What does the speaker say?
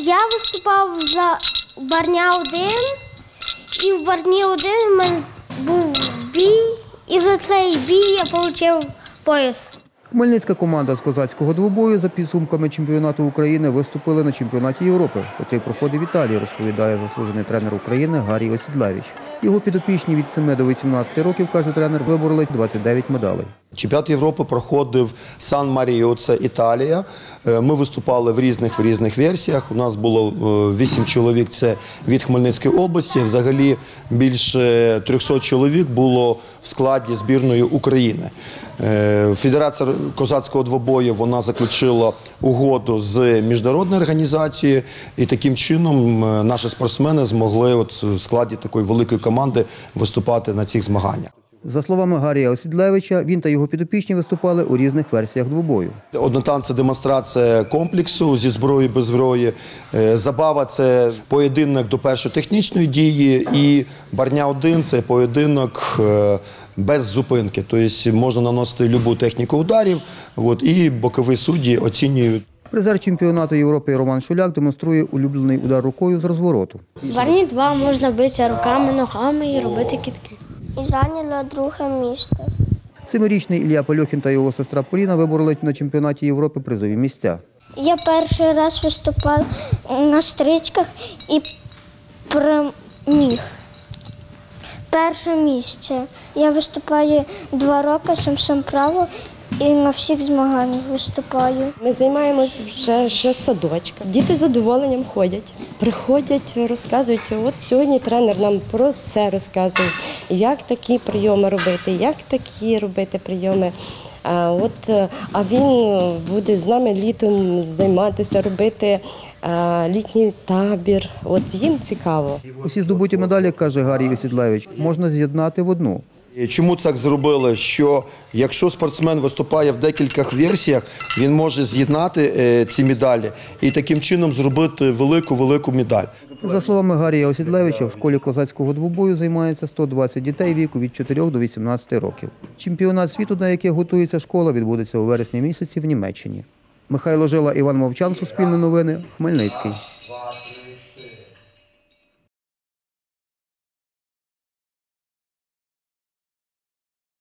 Я виступав за Барня 1, і в Барні 1 в мене був бій, і за цей бій я отримав пояс. Хмельницька команда з козацького двобою за підсумками чемпіонату України виступила на чемпіонаті Європи, який проходив в Італії, розповідає заслужений тренер України Гарій Осідлевич. Його підопічні від 7 до 18 років, каже тренер, вибороли 29 медалей. Чемпіонат Європи проходив Сан Маріо, це Італія. Е, Ми виступали в різних в різних версіях. У нас було е, вісім чоловік. Це від Хмельницької області. Взагалі більше 300 чоловік було в складі збірної України. Е, Федерація козацького двобою вона заключила угоду з міжнародною організацією, і таким чином е, наші спортсмени змогли от в складі такої великої команди виступати на цих змаганнях. За словами Гарія Осідлевича, він та його підопічні виступали у різних версіях двобою. Однотан це демонстрація комплексу зі зброї без зброї. Е, Забава це поєдинок до першої технічної дії, і барня 1 це поєдинок е, без зупинки. Тобто можна наносити будь-яку техніку ударів, от, і бокові судді оцінюють. Призер чемпіонату Європи Роман Шуляк демонструє улюблений удар рукою з розвороту. В Барні 2 можна битися руками, ногами і робити кітки. І зайняла друге місце. Семирічний Ілля Польохін та його сестра Поліна вибороли на чемпіонаті Європи призові місця. Я перший раз виступав на стрічках і приміг. Перше місце. Я виступаю два роки, сам сам право і на всіх змаганнях виступаю. Ми займаємось вже ще з садочка. Діти з задоволенням ходять, приходять, розказують. От сьогодні тренер нам про це розказував, як такі прийоми робити, як такі робити прийоми. А от е, а він буде з нами літом займатися, робити е, літній табір. От їм цікаво. Усі здобуті медалі, каже Гарій Осідлевич, можна з'єднати в одну. Чому так зробили? Що якщо спортсмен виступає в декількох версіях, він може з'єднати е, ці медалі і таким чином зробити велику велику медаль. За словами Гарія Осідлевича, в школі козацького двобою займається 120 дітей віку від 4 до 18 років. Чемпіонат світу, на який готується школа, відбудеться у вересні місяці в Німеччині. Михайло Жила, Іван Мовчан, Суспільне новини, Хмельницький.